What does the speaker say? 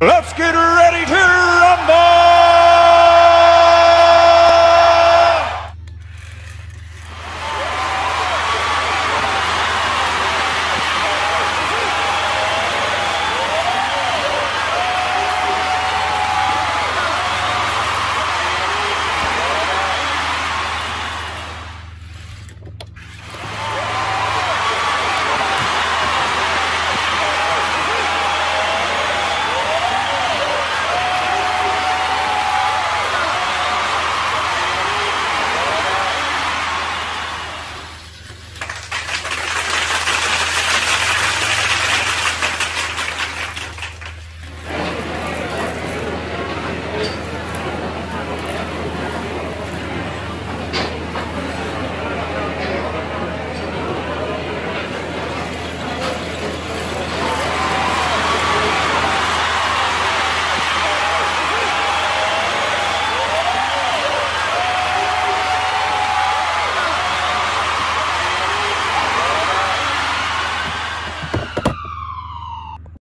Let's get ready to